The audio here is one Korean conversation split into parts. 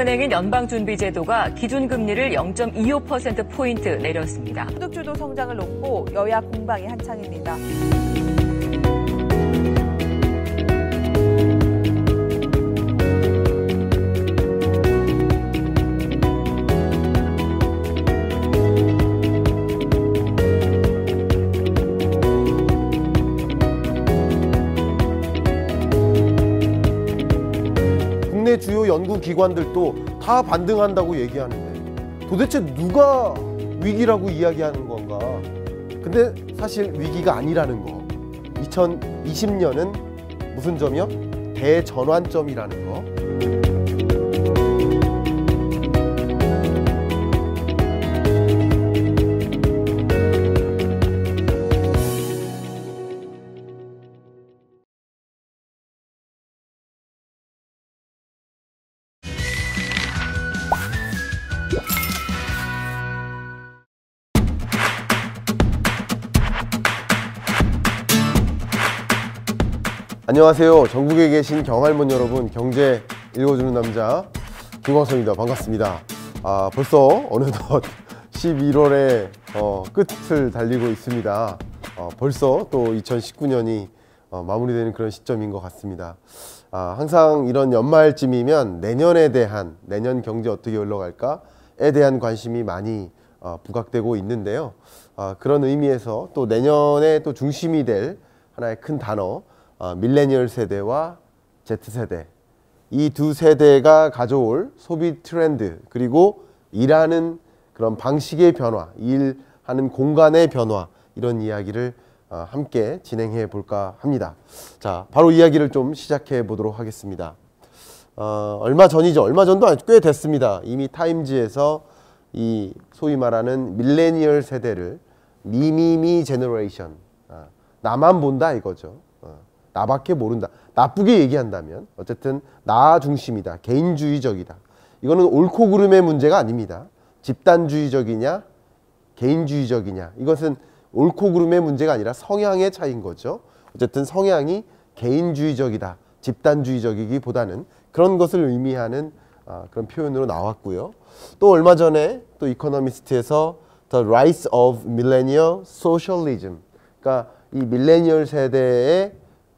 미국 중앙은행인 연방준비제도가 기준금리를 0.25%포인트 내렸습니다. 소득주도 성장을 놓고 여야 공방이 한창입니다. 주요 연구기관들도 다 반등한다고 얘기하는데 도대체 누가 위기라고 이야기하는 건가? 근데 사실 위기가 아니라는 거. 2020년은 무슨 점이요? 대전환점이라는 거. 안녕하세요. 전국에 계신 경할몬 여러분, 경제 읽어주는 남자 김광석입니다. 반갑습니다. 아, 벌써 어느덧 11월의 어, 끝을 달리고 있습니다. 어, 벌써 또 2019년이 어, 마무리되는 그런 시점인 것 같습니다. 아, 항상 이런 연말쯤이면 내년에 대한 내년 경제 어떻게 흘러갈까에 대한 관심이 많이 어, 부각되고 있는데요. 아, 그런 의미에서 또 내년에 또 중심이 될 하나의 큰 단어 어, 밀레니얼 세대와 Z세대 이 두 세대가 가져올 소비 트렌드 그리고 일하는 그런 방식의 변화 일하는 공간의 변화 이런 이야기를 어, 함께 진행해 볼까 합니다. 자 바로 이야기를 좀 시작해 보도록 하겠습니다. 어, 얼마 전이죠. 얼마 전도 꽤 됐습니다. 이미 타임즈에서 이 소위 말하는 밀레니얼 세대를 me me me generation 아, 나만 본다 이거죠. 어, 나밖에 모른다. 나쁘게 얘기한다면 어쨌든 나 중심이다. 개인주의적이다. 이거는 옳고 그름의 문제가 아닙니다. 집단주의적이냐 개인주의적이냐 이것은 옳고 그름의 문제가 아니라 성향의 차이인 거죠. 어쨌든 성향이 개인주의적이다, 집단주의적이기보다는 그런 것을 의미하는 아, 그런 표현으로 나왔고요. 또 얼마 전에 또 이코노미스트에서 The Rise of Millennial Socialism, 그러니까 이 밀레니얼 세대의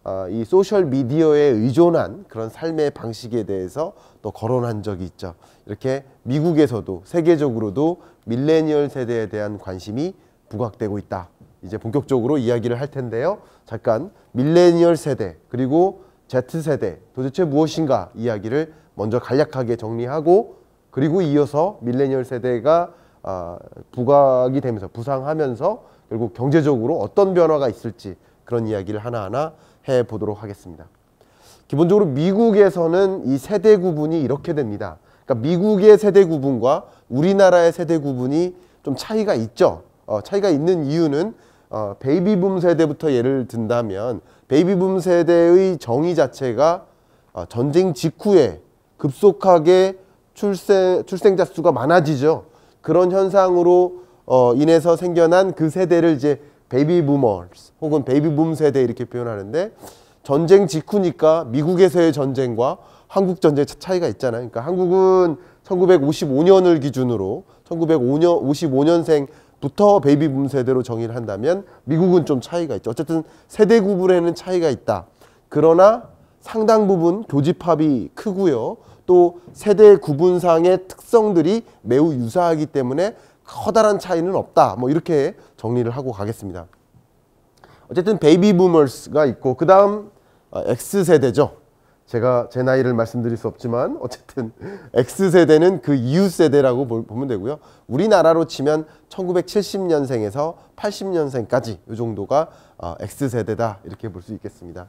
어, 이 소셜 미디어에 의존한 그런 삶의 방식에 대해서 또 거론한 적이 있죠. 이렇게 미국에서도 세계적으로도 밀레니얼 세대에 대한 관심이 부각되고 있다. 이제 본격적으로 이야기를 할 텐데요. 잠깐 밀레니얼 세대 그리고 Z 세대 도대체 무엇인가 이야기를 먼저 간략하게 정리하고 그리고 이어서 밀레니얼 세대가 아, 부각이 되면서 부상하면서 결국 경제적으로 어떤 변화가 있을지 그런 이야기를 하나하나 해 보도록 하겠습니다. 기본적으로 미국에서는 이 세대 구분이 이렇게 됩니다. 그러니까 미국의 세대 구분과 우리나라의 세대 구분이 좀 차이가 있죠. 어, 차이가 있는 이유는 어, 베이비붐 세대부터 예를 든다면 베이비붐 세대의 정의 자체가 어, 전쟁 직후에 급속하게 출생 출생자 수가 많아지죠. 그런 현상으로 어, 인해서 생겨난 그 세대를 이제 baby boomers 혹은 베이비 붐 세대 이렇게 표현하는데 전쟁 직후니까 미국에서의 전쟁과 한국 전쟁 차이가 있잖아요. 그러니까 한국은 1955년을 기준으로 1955년 55년생 부터 베이비붐 세대로 정의를 한다면 미국은 좀 차이가 있죠. 어쨌든 세대 구분에는 차이가 있다. 그러나 상당 부분 교집합이 크고요. 또 세대 구분상의 특성들이 매우 유사하기 때문에 커다란 차이는 없다. 뭐 이렇게 정리를 하고 가겠습니다. 어쨌든 baby boomers가 있고 그 다음 어, X 세대죠. 제가 제 나이를 말씀드릴 수 없지만 어쨌든 X 세대는 그 이후 세대라고 볼- 보면 되고요. 우리나라로 치면 1970년생에서 80년생까지 이 정도가 어, X 세대다 이렇게 볼 수 있겠습니다.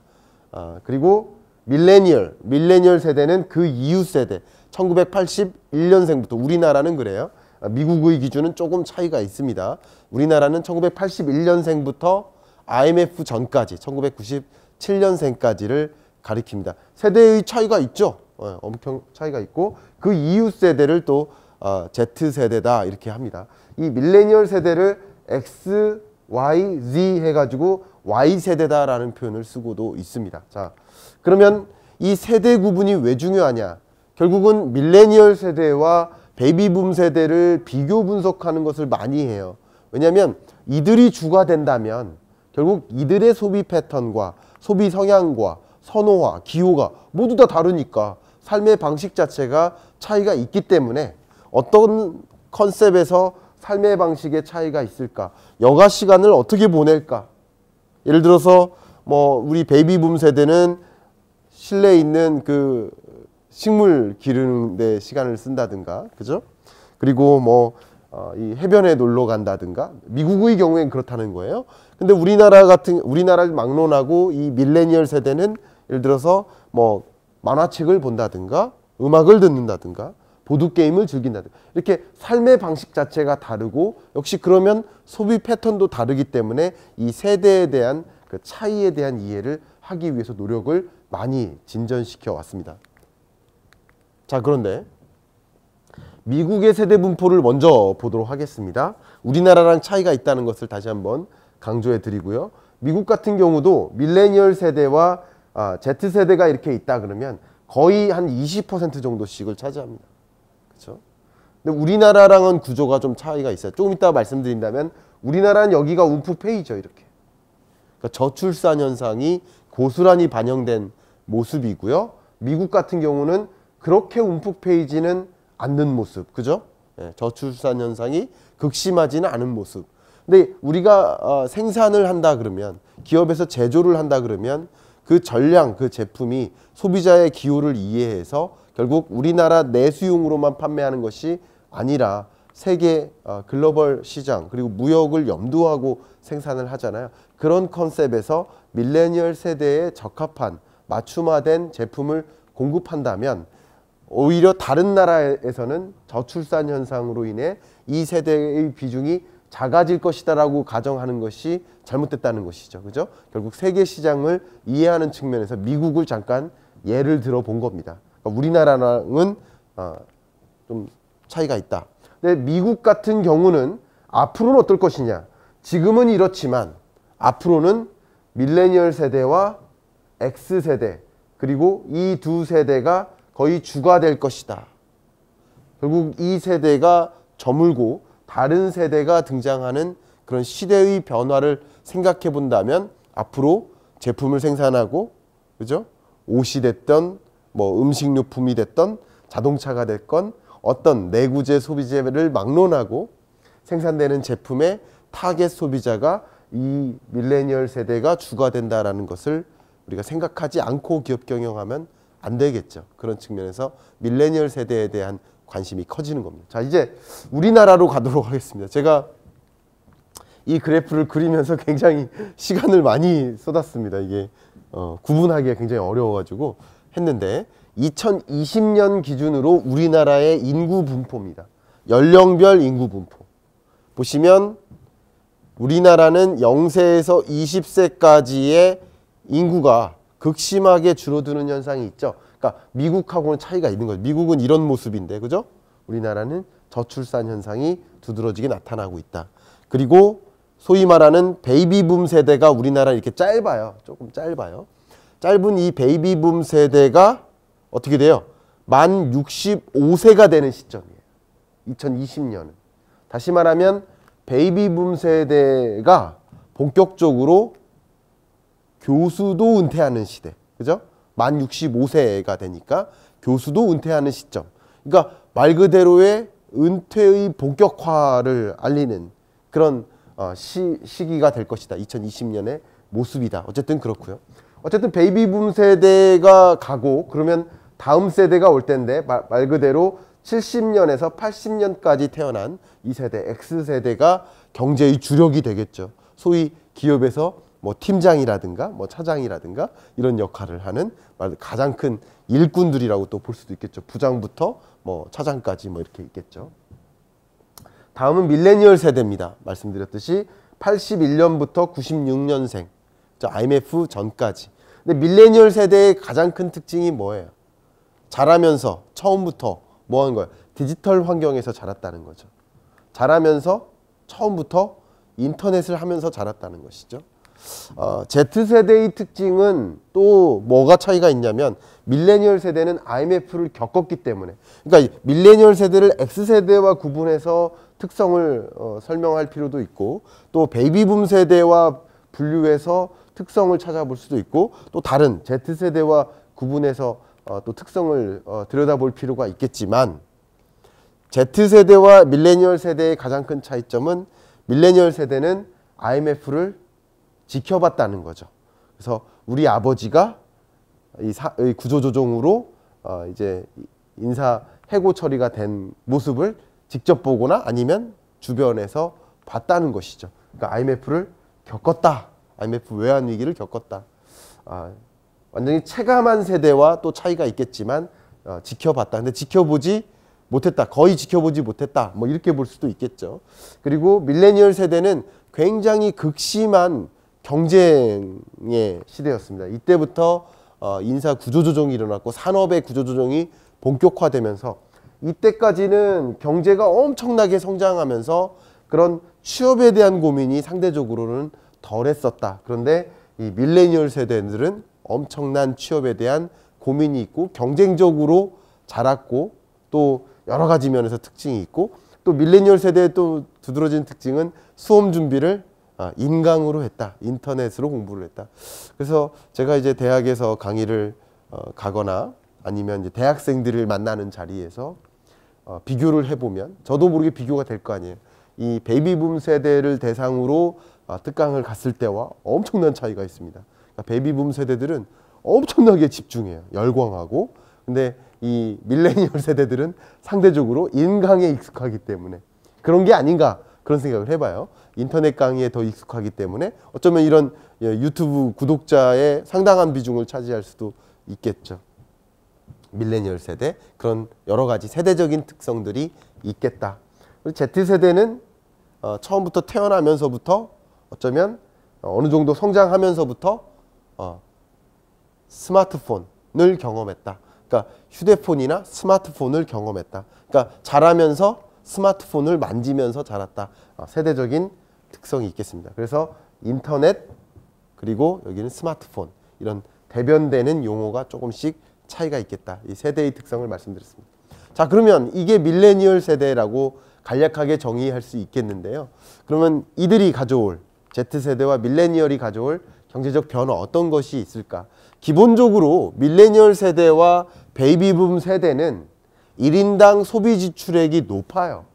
아, 그리고 밀레니얼, 밀레니얼 세대는 그 이후 세대, 1981년생부터 우리나라는 그래요. 아, 미국의 기준은 조금 차이가 있습니다. 우리나라는 1981년생부터 IMF 전까지 1997년생까지를 가리킵니다. 세대의 차이가 있죠. 어, 엄청 차이가 있고 그 이후 세대를 또 어, Z 세대다 이렇게 합니다. 이 밀레니얼 세대를 X, Y, Z 해가지고 Y 세대다라는 표현을 쓰고도 있습니다. 자, 그러면 이 세대 구분이 왜 중요하냐? 결국은 밀레니얼 세대와 베이비붐 세대를 비교 분석하는 것을 많이 해요. 왜냐하면 이들이 주가 된다면 결국 이들의 소비 패턴과 소비 성향과 선호와 기호가 모두 다 다르니까 삶의 방식 자체가 차이가 있기 때문에 어떤 컨셉에서 삶의 방식의 차이가 있을까? 여가 시간을 어떻게 보낼까? 예를 들어서 뭐 우리 베이비붐 세대는 실내에 있는 그 식물 기르는데 시간을 쓴다든가, 그죠? 그리고 뭐 어, 이 해변에 놀러 간다든가 미국의 경우엔 그렇다는 거예요. 근데 우리나라 같은 우리나라를 막론하고 이 밀레니얼 세대는 예를 들어서 뭐 만화책을 본다든가 음악을 듣는다든가 보드 게임을 즐긴다든가 이렇게 삶의 방식 자체가 다르고 역시 그러면 소비 패턴도 다르기 때문에 이 세대에 대한 그 차이에 대한 이해를 하기 위해서 노력을 많이 진전시켜 왔습니다. 자 그런데 미국의 세대 분포를 먼저 보도록 하겠습니다. 우리나라랑 차이가 있다는 것을 다시 한번 강조해 드리고요. 미국 같은 경우도 밀레니얼 세대와 아, Z세대가 이렇게 있다 그러면 거의 한 20% 정도씩을 차지합니다. 그렇죠? 근데 우리나라랑은 구조가 좀 차이가 있어요. 조금 이따 말씀드린다면 우리나라는 여기가 움프 페이죠, 이렇게. 그러니까 저출산 현상이 고스란히 반영된 모습이고요. 미국 같은 경우는 그렇게 움푹 페이지는 않는 모습, 그죠? 예, 저출산 현상이 극심하지는 않은 모습. 근데 우리가 어, 생산을 한다 그러면 기업에서 제조를 한다 그러면 그 전량 그 제품이 소비자의 기호를 이해해서 결국 우리나라 내수용으로만 판매하는 것이 아니라 세계 어, 글로벌 시장 그리고 무역을 염두하고 생산을 하잖아요. 그런 컨셉에서 밀레니얼 세대에 적합한 맞춤화된 제품을 공급한다면 오히려 다른 나라에서는 저출산 현상으로 인해 이 세대의 비중이 작아질 것이다라고 가정하는 것이 잘못됐다는 것이죠. 그죠? 결국 세계 시장을 이해하는 측면에서 미국을 잠깐 예를 들어 본 겁니다. 그러니까 우리나라랑은 어, 좀 차이가 있다. 근데 미국 같은 경우는 앞으로는 어떨 것이냐? 지금은 이렇지만 앞으로는 밀레니얼 세대와 X 세대 그리고 이 두 세대가 거의 주가 될 것이다. 결국 이 세대가 저물고 다른 세대가 등장하는 그런 시대의 변화를 생각해 본다면 앞으로 제품을 생산하고 그죠? 옷이 됐던 뭐 음식료품이 됐던 자동차가 됐건 어떤 내구재 소비재를 막론하고 생산되는 제품의 타겟 소비자가 이 밀레니얼 세대가 주가 된다라는 것을 우리가 생각하지 않고 기업 경영하면 안 되겠죠. 그런 측면에서 밀레니얼 세대에 대한 관심이 커지는 겁니다. 자, 이제 우리나라로 가도록 하겠습니다. 제가 이 그래프를 그리면서 굉장히 시간을 많이 쏟았습니다. 이게 어, 구분하기가 굉장히 어려워가지고 했는데 2020년 기준으로 우리나라의 인구 분포입니다. 연령별 인구 분포. 보시면 우리나라는 0세에서 20세까지의 인구가 극심하게 줄어드는 현상이 있죠. 그러니까 미국하고는 차이가 있는 거죠. 미국은 이런 모습인데, 그죠? 우리나라는 저출산 현상이 두드러지게 나타나고 있다. 그리고 소위 말하는 베이비붐 세대가 우리나라 이렇게 짧아요. 조금 짧아요. 짧은 이 베이비붐 세대가 어떻게 돼요? 만 65세가 되는 시점이에요. 2020년은. 다시 말하면 베이비붐 세대가 본격적으로 교수도 은퇴하는 시대. 그죠? 만 65세가 되니까 교수도 은퇴하는 시점. 그러니까 말 그대로의 은퇴의 본격화를 알리는 그런 어, 시, 시기가 될 것이다. 2020년의 모습이다. 어쨌든 그렇고요. 어쨌든 베이비붐 세대가 가고 그러면 다음 세대가 올 텐데 말, 말 그대로 70년에서 80년까지 태어난 이 세대 X세대가 경제의 주력이 되겠죠. 소위 기업에서 뭐 팀장이라든가 뭐 차장이라든가 이런 역할을 하는 가장 큰 일꾼들이라고 또 볼 수도 있겠죠. 부장부터 뭐 차장까지 뭐 이렇게 있겠죠. 다음은 밀레니얼 세대입니다. 말씀드렸듯이 81년부터 96년생, IMF 전까지. 근데 밀레니얼 세대의 가장 큰 특징이 뭐예요? 자라면서 처음부터 뭐 하는 거예요? 디지털 환경에서 자랐다는 거죠. 자라면서 처음부터 인터넷을 하면서 자랐다는 것이죠. 어, Z세대의 특징은 또 뭐가 차이가 있냐면 밀레니얼 세대는 IMF를 겪었기 때문에. 그러니까 밀레니얼 세대를 X세대와 구분해서 특성을 어, 설명할 필요도 있고 또 베이비붐 세대와 분류해서 특성을 찾아볼 수도 있고 또 다른 Z세대와 구분해서 어, 또 특성을 어, 들여다볼 필요가 있겠지만 Z세대와 밀레니얼 세대의 가장 큰 차이점은 밀레니얼 세대는 IMF를 지켜봤다는 거죠. 그래서 우리 아버지가 이, 사, 이 구조조정으로 어, 이제 인사 해고 처리가 된 모습을 직접 보거나 아니면 주변에서 봤다는 것이죠. 그러니까 IMF를 겪었다. IMF 외환 위기를 겪었다. 아, 완전히 체감한 세대와 또 차이가 있겠지만 어, 지켜봤다. 근데 지켜보지 못했다. 거의 지켜보지 못했다. 뭐 이렇게 볼 수도 있겠죠. 그리고 밀레니얼 세대는 굉장히 극심한 경쟁의 시대였습니다. 이때부터 어, 인사 구조조정이 일어났고 산업의 구조조정이 본격화되면서 이때까지는 경제가 엄청나게 성장하면서 그런 취업에 대한 고민이 상대적으로는 덜했었다. 그런데 이 밀레니얼 세대들은 엄청난 취업에 대한 고민이 있고 경쟁적으로 자랐고 또 여러 가지 면에서 특징이 있고 또 밀레니얼 세대의 또 두드러진 특징은 수험 준비를 아, 인강으로 했다. 인터넷으로 공부를 했다. 그래서 제가 이제 대학에서 강의를 어, 가거나 아니면 이제 대학생들을 만나는 자리에서 어, 비교를 해보면 저도 모르게 비교가 될 거 아니에요. 이 베이비붐 세대를 대상으로 어, 특강을 갔을 때와 엄청난 차이가 있습니다. 그러니까 베이비붐 세대들은 엄청나게 집중해요. 열광하고. 근데 이 밀레니얼 세대들은 상대적으로 인강에 익숙하기 때문에 그런 게 아닌가 그런 생각을 해봐요. 인터넷 강의에 더 익숙하기 때문에 어쩌면 이런 예, 유튜브 구독자의 상당한 비중을 차지할 수도 있겠죠. 밀레니얼 세대 그런 여러 가지 세대적인 특성들이 있겠다. 그리고 Z 세대는 어, 처음부터 태어나면서부터 어쩌면 어느 정도 성장하면서부터 어, 스마트폰을 경험했다. 그러니까 휴대폰이나 스마트폰을 경험했다. 그러니까 자라면서 스마트폰을 만지면서 자랐다. 어, 세대적인 특성이 있겠습니다. 그래서 인터넷 그리고 여기는 스마트폰 이런 대변되는 용어가 조금씩 차이가 있겠다. 이 세대의 특성을 말씀드렸습니다. 자 그러면 이게 밀레니얼 세대라고 간략하게 정의할 수 있겠는데요. 그러면 이들이 가져올 Z세대와 밀레니얼이 가져올 경제적 변화 어떤 것이 있을까? 기본적으로 밀레니얼 세대와 베이비붐 세대는 1인당 소비 지출액이 높아요.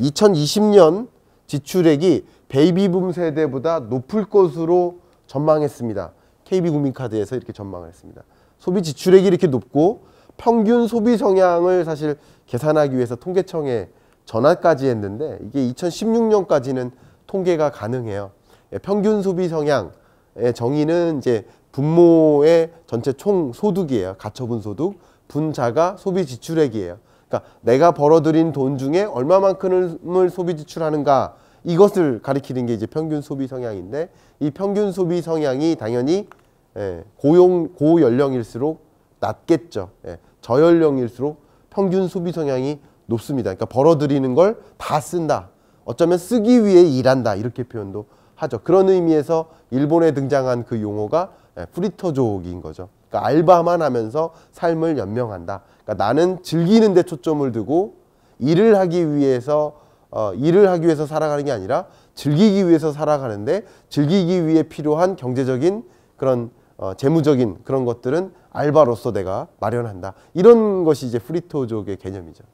2020년 지출액이 베이비붐 세대보다 높을 것으로 전망했습니다. KB국민카드에서 이렇게 전망을 했습니다. 소비 지출액이 이렇게 높고 평균 소비 성향을 사실 계산하기 위해서 통계청에 전화까지 했는데 이게 2016년까지는 통계가 가능해요. 예, 평균 소비 성향의 정의는 이제 분모의 전체 총 소득이에요. 가처분 소득. 분자가 소비 지출액이에요. 그러니까 내가 벌어들인 돈 중에 얼마만큼을 소비 지출하는가 이것을 가리키는 게 이제 평균 소비 성향인데 이 평균 소비 성향이 당연히 예, 고용 고연령일수록 낮겠죠. 예, 저연령일수록 평균 소비 성향이 높습니다. 그러니까 벌어들이는 걸 다 쓴다. 어쩌면 쓰기 위해 일한다 이렇게 표현도 하죠. 그런 의미에서 일본에 등장한 그 용어가 예, 프리터족인 거죠. 그러니까 알바만 하면서 삶을 연명한다. 그러니까 나는 즐기는 데 초점을 두고 일을 하기 위해서 어, 일을 하기 위해서 살아가는 게 아니라 즐기기 위해서 살아가는데 즐기기 위해 필요한 경제적인 그런 어, 재무적인 그런 것들은 알바로서 내가 마련한다. 이런 것이 이제 프리터족의 개념이죠.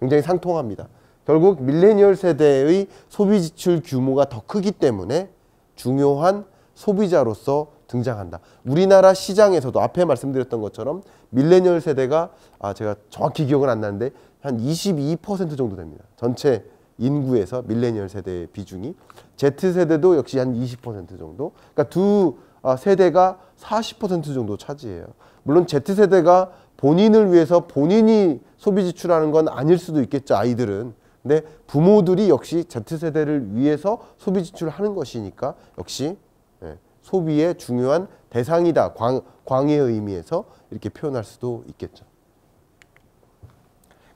굉장히 상통합니다. 결국 밀레니얼 세대의 소비 지출 규모가 더 크기 때문에 중요한 소비자로서 등장한다. 우리나라 시장에서도 앞에 말씀드렸던 것처럼 밀레니얼 세대가 아 제가 정확히 기억은 안 나는데 한 22% 정도 됩니다. 전체 인구에서 밀레니얼 세대의 비중이 Z 세대도 역시 한 20% 정도. 그러니까 두 아, 세대가 40% 정도 차지해요. 물론 Z 세대가 본인을 위해서 본인이 소비 지출하는 건 아닐 수도 있겠죠. 아이들은. 근데 부모들이 역시 Z 세대를 위해서 소비 지출을 하는 것이니까 역시 소비의 중요한 대상이다. 광, 광의 의미에서 이렇게 표현할 수도 있겠죠.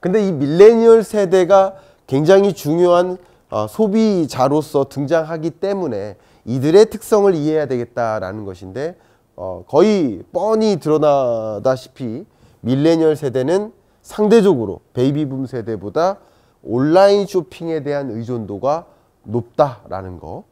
근데 이 밀레니얼 세대가 굉장히 중요한 어, 소비자로서 등장하기 때문에 이들의 특성을 이해해야 되겠다라는 것인데 어, 거의 뻔히 드러나다시피 밀레니얼 세대는 상대적으로 베이비붐 세대보다 온라인 쇼핑에 대한 의존도가 높다라는 거.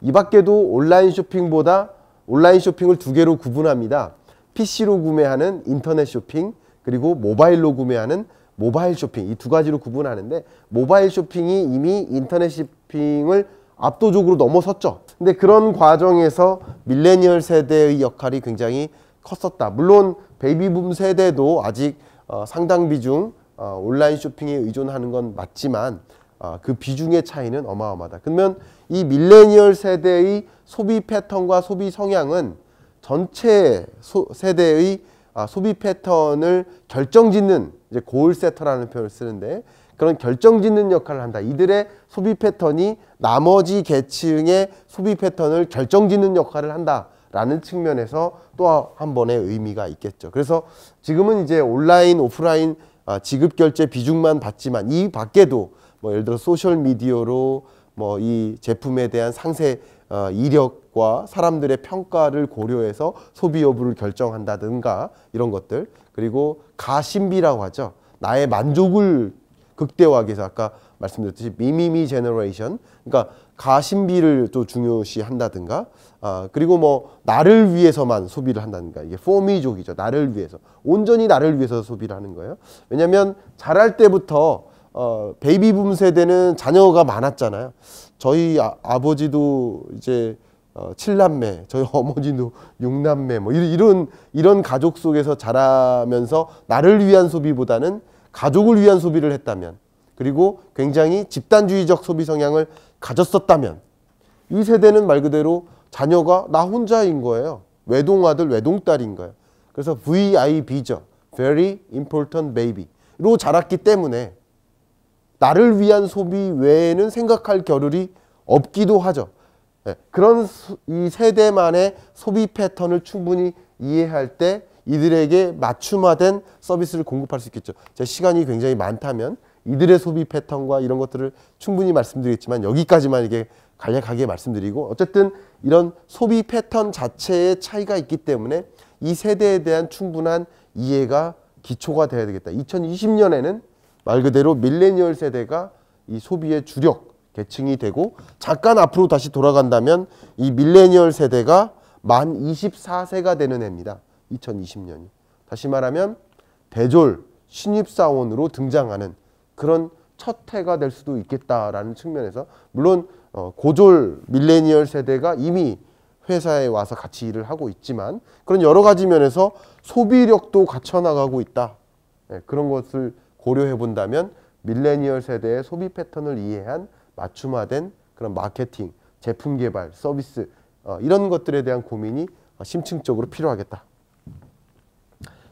이 밖에도 온라인 쇼핑보다 온라인 쇼핑을 두 개로 구분합니다. PC로 구매하는 인터넷 쇼핑 그리고 모바일로 구매하는 모바일 쇼핑 이 두 가지로 구분하는데 모바일 쇼핑이 이미 인터넷 쇼핑을 압도적으로 넘어섰죠. 근데 그런 과정에서 밀레니얼 세대의 역할이 굉장히 컸었다. 물론 베이비붐 세대도 아직 어, 상당 비중 어, 온라인 쇼핑에 의존하는 건 맞지만 어, 그 비중의 차이는 어마어마하다. 그러면 이 밀레니얼 세대의 소비 패턴과 소비 성향은 전체 소, 세대의 아, 소비 패턴을 결정짓는 이제 goal setter라는 표현을 쓰는데 그런 결정짓는 역할을 한다. 이들의 소비 패턴이 나머지 계층의 소비 패턴을 결정짓는 역할을 한다 라는 측면에서 또 한 번의 의미가 있겠죠. 그래서 지금은 이제 온라인, 오프라인 아, 지급 결제 비중만 봤지만 이 밖에도 뭐 예를 들어 소셜 미디어로 뭐 이 제품에 대한 상세 어, 이력과 사람들의 평가를 고려해서 소비 여부를 결정한다든가 이런 것들 그리고 가심비라고 하죠. 나의 만족을 극대화하기 위해서 아까 말씀드렸듯이 me me me generation 그러니까 가심비를 또 중요시 한다든가 아, 그리고 뭐 나를 위해서만 소비를 한다든가 이게 포미족이죠. 나를 위해서 온전히 나를 위해서 소비를 하는 거예요. 왜냐하면 자랄 때부터 어, 베이비붐 세대는 자녀가 많았잖아요. 저희 아, 아버지도 이제 어, 7남매, 저희 어머니도 6남매, 뭐 이런, 이런 가족 속에서 자라면서 나를 위한 소비보다는 가족을 위한 소비를 했다면 그리고 굉장히 집단주의적 소비 성향을 가졌었다면 이 세대는 말 그대로 자녀가 나 혼자인 거예요. 외동아들, 외동딸인 거예요. 그래서 VIB죠. Very Important Baby로 자랐기 때문에 나를 위한 소비 외에는 생각할 겨를이 없기도 하죠. 네, 그런 수, 이 세대만의 소비 패턴을 충분히 이해할 때 이들에게 맞춤화된 서비스를 공급할 수 있겠죠. 제 시간이 굉장히 많다면 이들의 소비 패턴과 이런 것들을 충분히 말씀드리겠지만 여기까지만 이게 간략하게 말씀드리고 어쨌든 이런 소비 패턴 자체의 차이가 있기 때문에 이 세대에 대한 충분한 이해가 기초가 돼야 되겠다. 2020년에는 말 그대로 밀레니얼 세대가 이 소비의 주력 계층이 되고 잠깐 앞으로 다시 돌아간다면 이 밀레니얼 세대가 만 24세가 되는 해입니다. 2020년이. 다시 말하면 대졸 신입사원으로 등장하는 그런 첫 해가 될 수도 있겠다라는 측면에서 물론 어, 고졸 밀레니얼 세대가 이미 회사에 와서 같이 일을 하고 있지만 그런 여러 가지 면에서 소비력도 갖춰 나가고 있다. 네, 그런 것을 고려해 본다면 밀레니얼 세대의 소비 패턴을 이해한 맞춤화된 그런 마케팅, 제품 개발, 서비스 어, 이런 것들에 대한 고민이 심층적으로 필요하겠다.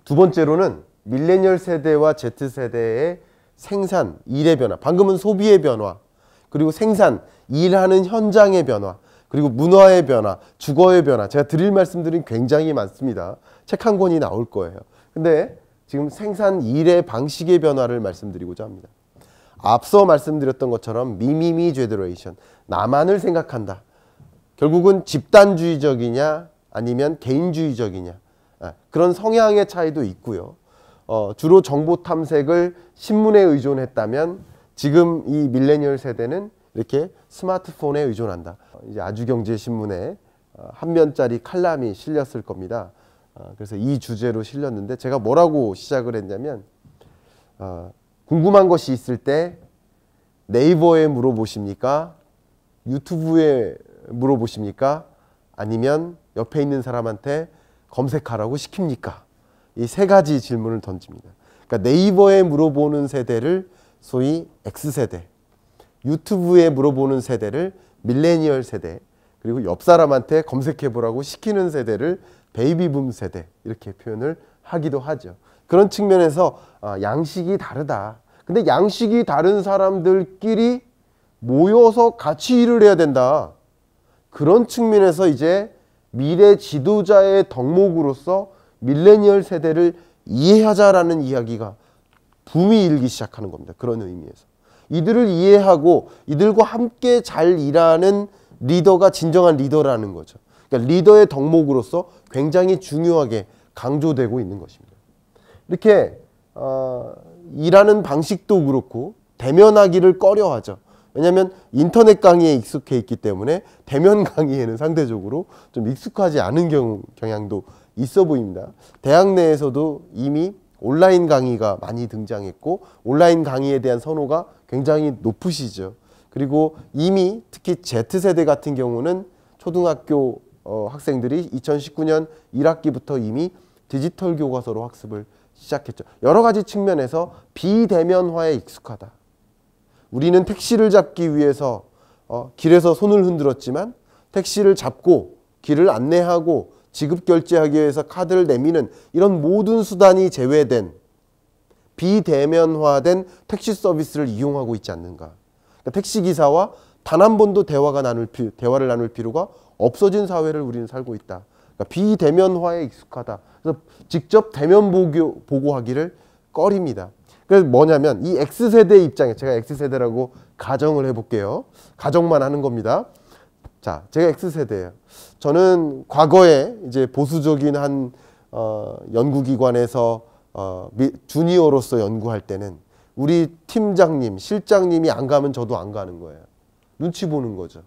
두 번째로는 밀레니얼 세대와 Z세대의 생산, 일의 변화, 방금은 소비의 변화, 그리고 생산, 일하는 현장의 변화, 그리고 문화의 변화, 주거의 변화. 제가 드릴 말씀들은 굉장히 많습니다. 책 한 권이 나올 거예요. 근데 지금 생산 일의 방식의 변화를 말씀드리고자 합니다. 앞서 말씀드렸던 것처럼 me me me generation 나만을 생각한다. 결국은 집단주의적이냐 아니면 개인주의적이냐 아, 그런 성향의 차이도 있고요. 어, 주로 정보 탐색을 신문에 의존했다면 지금 이 밀레니얼 세대는 이렇게 스마트폰에 의존한다. 이제 아주경제신문에 어, 한 면짜리 칼럼이 실렸을 겁니다. 어, 그래서 이 주제로 실렸는데 제가 뭐라고 시작을 했냐면 어, 궁금한 것이 있을 때 네이버에 물어보십니까? 유튜브에 물어보십니까? 아니면 옆에 있는 사람한테 검색하라고 시킵니까? 이 세 가지 질문을 던집니다. 그러니까 네이버에 물어보는 세대를 소위 X세대, 유튜브에 물어보는 세대를 밀레니얼 세대, 그리고 옆 사람한테 검색해 보라고 시키는 세대를 베이비붐 세대 이렇게 표현을 하기도 하죠. 그런 측면에서 아, 양식이 다르다. 근데 양식이 다른 사람들끼리 모여서 같이 일을 해야 된다. 그런 측면에서 이제 미래 지도자의 덕목으로서 밀레니얼 세대를 이해하자라는 이야기가 붐이 일기 시작하는 겁니다. 그런 의미에서. 이들을 이해하고 이들과 함께 잘 일하는 리더가 진정한 리더라는 거죠. 그러니까 리더의 덕목으로서 굉장히 중요하게 강조되고 있는 것입니다. 이렇게 어, 일하는 방식도 그렇고 대면하기를 꺼려하죠. 왜냐하면 인터넷 강의에 익숙해 있기 때문에 대면 강의에는 상대적으로 좀 익숙하지 않은 경, 경향도 있어 보입니다. 대학 내에서도 이미 온라인 강의가 많이 등장했고 온라인 강의에 대한 선호가 굉장히 높으시죠. 그리고 이미 특히 Z세대 같은 경우는 초등학교 어, 학생들이 2019년 1학기부터 이미 디지털 교과서로 학습을 시작했죠. 여러 가지 측면에서 비대면화에 익숙하다. 우리는 택시를 잡기 위해서 어, 길에서 손을 흔들었지만 택시를 잡고 길을 안내하고 지급 결제하기 위해서 카드를 내미는 이런 모든 수단이 제외된 비대면화된 택시 서비스를 이용하고 있지 않는가. 그러니까 택시 기사와 단 한 번도 대화가 나눌 피, 대화를 나눌 필요가 없어진 사회를 우리는 살고 있다. 그러니까 비대면화에 익숙하다. 그래서 직접 대면 보고, 보고하기를 꺼립니다. 그래서 뭐냐면 이 X세대 입장에 제가 X세대라고 가정을 해볼게요. 가정만 하는 겁니다. 자, 제가 X세대예요. 저는 과거에 이제 보수적인 한 어, 연구기관에서 어, 미, 주니어로서 연구할 때는 우리 팀장님, 실장님이 안 가면 저도 안 가는 거예요. 눈치 보는 거죠.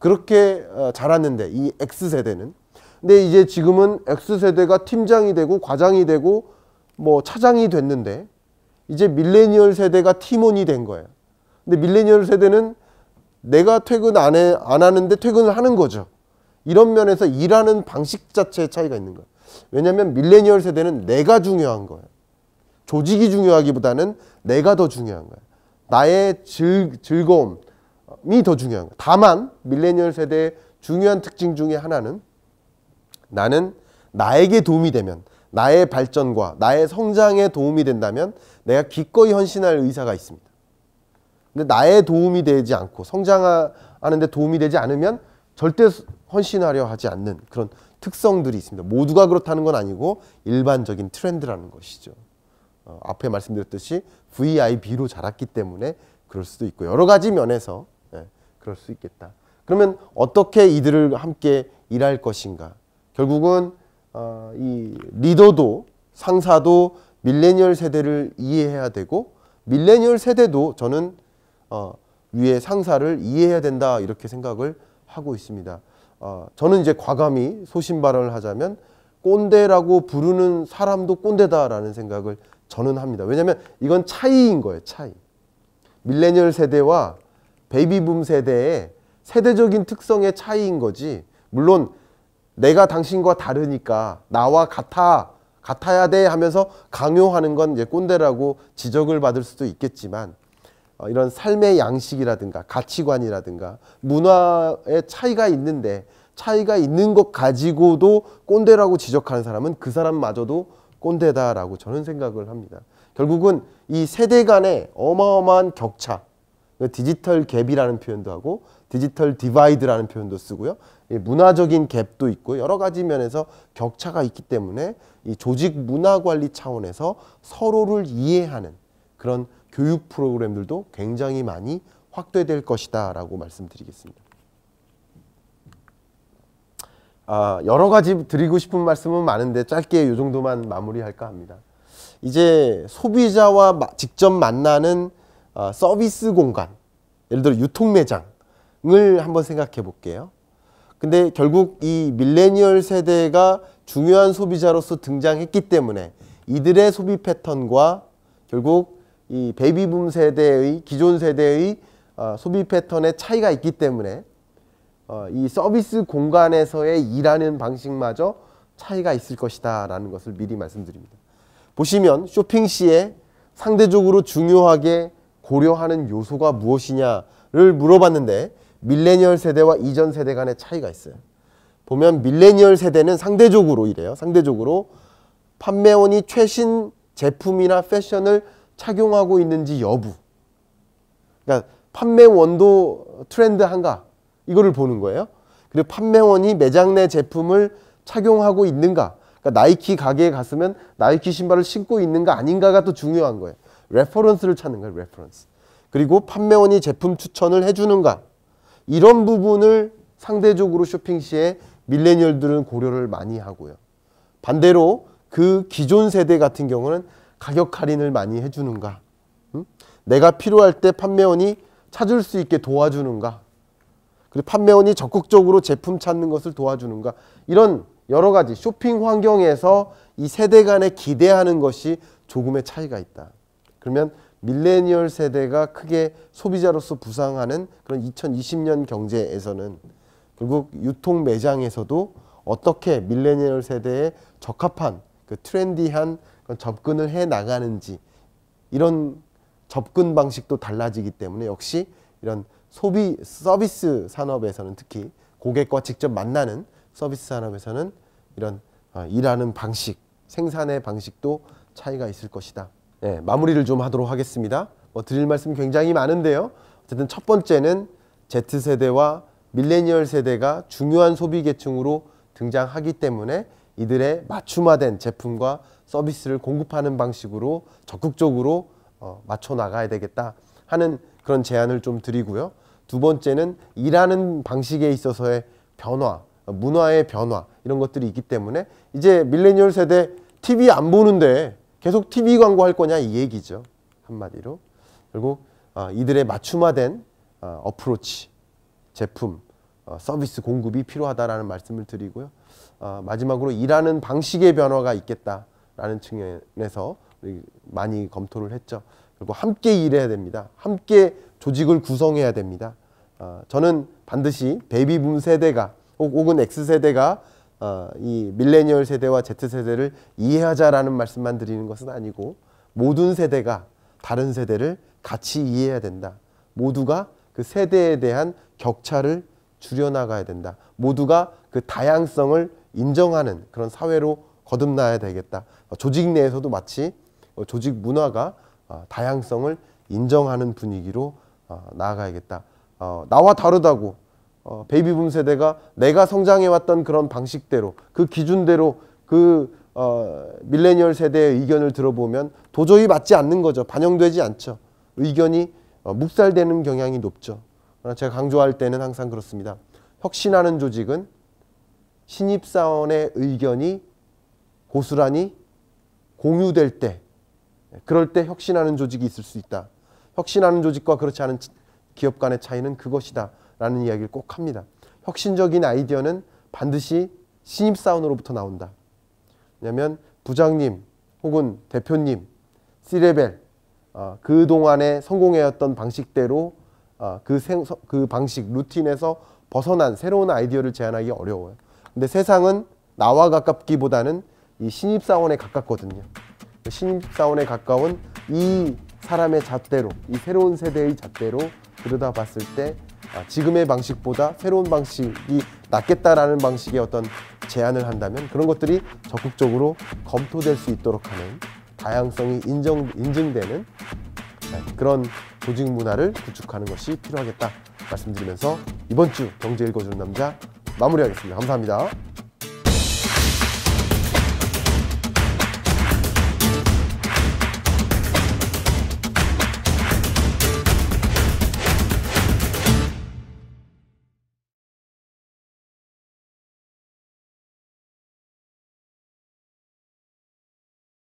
그렇게 어, 자랐는데 이 X세대는 근데 이제 지금은 X세대가 팀장이 되고 과장이 되고 뭐 차장이 됐는데 이제 밀레니얼 세대가 팀원이 된 거예요. 근데 밀레니얼 세대는 내가 퇴근 안, 해, 안 하는데 퇴근을 하는 거죠. 이런 면에서 일하는 방식 자체의 차이가 있는 거예요. 왜냐하면 밀레니얼 세대는 내가 중요한 거예요. 조직이 중요하기보다는 내가 더 중요한 거예요. 나의 즐, 즐거움 이 더 중요한 거예요. 다만 밀레니얼 세대의 중요한 특징 중에 하나는 나는 나에게 도움이 되면 나의 발전과 나의 성장에 도움이 된다면 내가 기꺼이 헌신할 의사가 있습니다. 근데 나의 도움이 되지 않고 성장하는데 도움이 되지 않으면 절대 헌신하려 하지 않는 그런 특성들이 있습니다. 모두가 그렇다는 건 아니고 일반적인 트렌드라는 것이죠. 어, 앞에 말씀드렸듯이 VIB로 자랐기 때문에 그럴 수도 있고 여러 가지 면에서 예, 그럴 수 있겠다. 그러면 어떻게 이들을 함께 일할 것인가? 결국은 어, 이 리더도 상사도 밀레니얼 세대를 이해해야 되고 밀레니얼 세대도 저는 어, 위에 상사를 이해해야 된다 이렇게 생각을 하고 있습니다. 어, 저는 이제 과감히 소신 발언을 하자면 꼰대라고 부르는 사람도 꼰대다라는 생각을 저는 합니다. 왜냐하면 이건 차이인 거예요. 차이. 밀레니얼 세대와 베이비붐 세대의 세대적인 특성의 차이인 거지. 물론 내가 당신과 다르니까 나와 같아 같아야 돼 하면서 강요하는 건 이제 꼰대라고 지적을 받을 수도 있겠지만 어, 이런 삶의 양식이라든가 가치관이라든가 문화의 차이가 있는데 차이가 있는 것 가지고도 꼰대라고 지적하는 사람은 그 사람마저도 꼰대다라고 저는 생각을 합니다. 결국은 이 세대 간의 어마어마한 격차, 디지털 갭이라는 표현도 하고 digital divide라는 표현도 쓰고요. 문화적인 갭도 있고 여러 가지 면에서 격차가 있기 때문에 이 조직 문화 관리 차원에서 서로를 이해하는 그런 교육 프로그램들도 굉장히 많이 확대될 것이다라고 말씀드리겠습니다. 아, 여러 가지 드리고 싶은 말씀은 많은데 짧게 이 정도만 마무리할까 합니다. 이제 소비자와 직접 만나는 어, 서비스 공간, 예를 들어 유통 매장을 한번 생각해 볼게요. 근데 결국 이 밀레니얼 세대가 중요한 소비자로서 등장했기 때문에 이들의 소비 패턴과 결국 이 베이비붐 세대의 기존 세대의 어, 소비 패턴의 차이가 있기 때문에 어, 이 서비스 공간에서의 일하는 방식마저 차이가 있을 것이다 라는 것을 미리 말씀드립니다. 보시면 쇼핑 시에 상대적으로 중요하게 고려하는 요소가 무엇이냐를 물어봤는데 밀레니얼 세대와 이전 세대 간의 차이가 있어요. 보면 밀레니얼 세대는 상대적으로 이래요. 상대적으로 판매원이 최신 제품이나 패션을 착용하고 있는지 여부. 그러니까 판매원도 트렌드한가 이거를 보는 거예요. 그리고 판매원이 매장 내 제품을 착용하고 있는가. 그러니까 나이키 가게에 갔으면 나이키 신발을 신고 있는가 아닌가가 또 중요한 거예요. reference를 찾는 거예요. reference. 그리고 판매원이 제품 추천을 해주는가 이런 부분을 상대적으로 쇼핑 시에 밀레니얼들은 고려를 많이 하고요. 반대로 그 기존 세대 같은 경우는 가격 할인을 많이 해주는가 음? 내가 필요할 때 판매원이 찾을 수 있게 도와주는가 그리고 판매원이 적극적으로 제품 찾는 것을 도와주는가 이런 여러 가지 쇼핑 환경에서 이 세대 간에 기대하는 것이 조금의 차이가 있다. 그러면 밀레니얼 세대가 크게 소비자로서 부상하는 그런 2020년 경제에서는 결국 유통 매장에서도 어떻게 밀레니얼 세대에 적합한 그 트렌디한 접근을 해 나가는지 이런 접근 방식도 달라지기 때문에 역시 이런 소비 서비스 산업에서는 특히 고객과 직접 만나는 서비스 산업에서는 이런 어, 일하는 방식, 생산의 방식도 차이가 있을 것이다. 네, 마무리를 좀 하도록 하겠습니다. 뭐 드릴 말씀 굉장히 많은데요. 어쨌든 첫 번째는 Z세대와 밀레니얼 세대가 중요한 소비 계층으로 등장하기 때문에 이들의 맞춤화된 제품과 서비스를 공급하는 방식으로 적극적으로 어, 맞춰 나가야 되겠다 하는 그런 제안을 좀 드리고요. 두 번째는 일하는 방식에 있어서의 변화, 문화의 변화 이런 것들이 있기 때문에 이제 밀레니얼 세대 TV 안 보는데 계속 TV 광고 할 거냐 이 얘기죠. 한마디로. 결국 어, 이들의 맞춤화된 어, 어프로치, 제품, 어, 서비스 공급이 필요하다라는 말씀을 드리고요. 어, 마지막으로 일하는 방식의 변화가 있겠다라는 측면에서 많이 검토를 했죠. 그리고 함께 일해야 됩니다. 함께 조직을 구성해야 됩니다. 어, 저는 반드시 베이비붐 세대가 혹은 X세대가 어, 이 밀레니얼 세대와 Z세대를 이해하자라는 말씀만 드리는 것은 아니고 모든 세대가 다른 세대를 같이 이해해야 된다. 모두가 그 세대에 대한 격차를 줄여나가야 된다. 모두가 그 다양성을 인정하는 그런 사회로 거듭나야 되겠다. 어, 조직 내에서도 마치 어, 조직 문화가 어, 다양성을 인정하는 분위기로 어, 나아가야겠다. 어, 나와 다르다고 어, 베이비붐 세대가 내가 성장해왔던 그런 방식대로 그 기준대로 그 어, 밀레니얼 세대의 의견을 들어보면 도저히 맞지 않는 거죠. 반영되지 않죠. 의견이 어, 묵살되는 경향이 높죠. 제가 강조할 때는 항상 그렇습니다. 혁신하는 조직은 신입사원의 의견이 고스란히 공유될 때 그럴 때 혁신하는 조직이 있을 수 있다. 혁신하는 조직과 그렇지 않은 기업 간의 차이는 그것이다. 라는 이야기를 꼭 합니다. 혁신적인 아이디어는 반드시 신입사원으로부터 나온다. 왜냐하면 부장님 혹은 대표님, C레벨 어, 그동안에 성공해왔던 방식대로 어, 그, 생, 그 방식, 루틴에서 벗어난 새로운 아이디어를 제안하기 어려워요. 근데 세상은 나와 가깝기보다는 이 신입사원에 가깝거든요. 신입사원에 가까운 이 사람의 잣대로, 이 새로운 세대의 잣대로 들여다봤을 때 아, 지금의 방식보다 새로운 방식이 낫겠다라는 방식의 어떤 제안을 한다면 그런 것들이 적극적으로 검토될 수 있도록 하는 다양성이 인정, 인증되는 그런 조직 문화를 구축하는 것이 필요하겠다 말씀드리면서 이번 주 경제 읽어주는 남자 마무리하겠습니다. 감사합니다.